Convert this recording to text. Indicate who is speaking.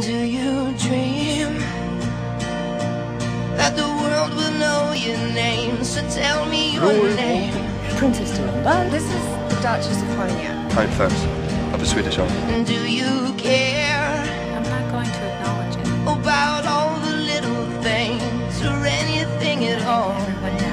Speaker 1: do you dream that the world will know your name? So tell me your Roy. name.
Speaker 2: Princess de Lamballe.
Speaker 3: This is the Duchess of Polignac.
Speaker 4: Hi, thanks. Of a Swedish army.
Speaker 1: Do you care?
Speaker 5: I'm not going to acknowledge it.
Speaker 1: About all the little things or anything at all.
Speaker 5: Everybody